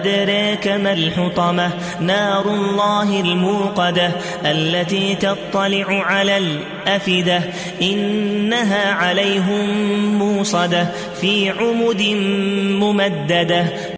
أدريك ما الحطمة؟ نار الله الموقدة التي تطلع على الأفدة إنها عليهم موصدة في عمد ممددة